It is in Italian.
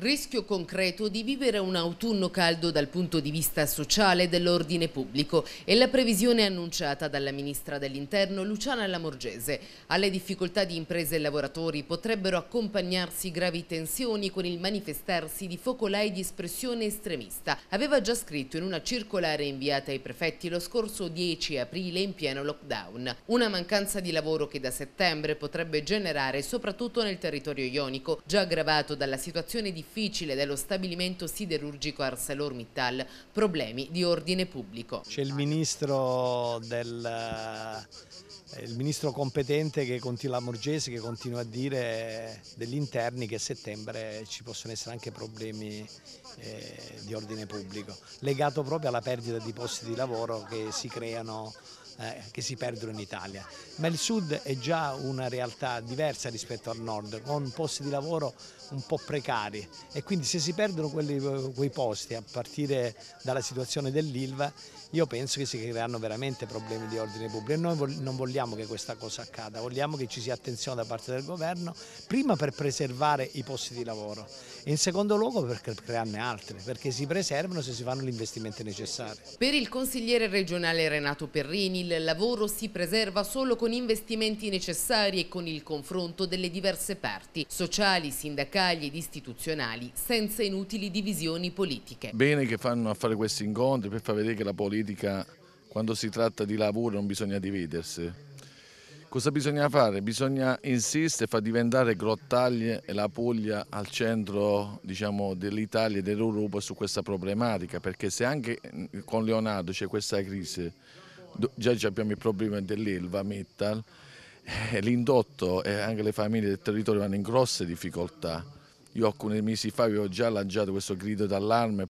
Rischio concreto di vivere un autunno caldo dal punto di vista sociale dell'ordine pubblico e la previsione annunciata dalla ministra dell'Interno Luciana Lamorgese. Alle difficoltà di imprese e lavoratori potrebbero accompagnarsi gravi tensioni con il manifestarsi di focolai di espressione estremista. Aveva già scritto in una circolare inviata ai prefetti lo scorso 10 aprile in pieno lockdown. Una mancanza di lavoro che da settembre potrebbe generare soprattutto nel territorio ionico, già aggravato dalla situazione di difficile dello stabilimento siderurgico ArcelorMittal, problemi di ordine pubblico. C'è il ministro del eh, il ministro competente che continua, Morgese che continua a dire degli interni che a settembre ci possono essere anche problemi eh, di ordine pubblico, legato proprio alla perdita di posti di lavoro che si creano eh, che si perdono in Italia. Ma il sud è già una realtà diversa rispetto al nord, con posti di lavoro un po' precari e quindi se si perdono quelli, quei posti a partire dalla situazione dell'Ilva io penso che si creeranno veramente problemi di ordine pubblico e noi non vogliamo che questa cosa accada, vogliamo che ci sia attenzione da parte del governo, prima per preservare i posti di lavoro e in secondo luogo per crearne altri, perché si preservano se si fanno gli investimenti necessari. Per il consigliere regionale Renato Perrini il lavoro si preserva solo con investimenti necessari e con il confronto delle diverse parti, sociali, sindacali ed istituzionali, senza inutili divisioni politiche. Bene che fanno a fare questi incontri per far vedere che la politica quando si tratta di lavoro non bisogna dividersi. Cosa bisogna fare? Bisogna insistere, far diventare Grottaglie e la Puglia al centro diciamo, dell'Italia e dell'Europa su questa problematica, perché se anche con Leonardo c'è questa crisi, già abbiamo il problema dell'Elva Metal, eh, l'indotto e anche le famiglie del territorio vanno in grosse difficoltà. Io alcuni mesi fa avevo già lanciato questo grido d'allarme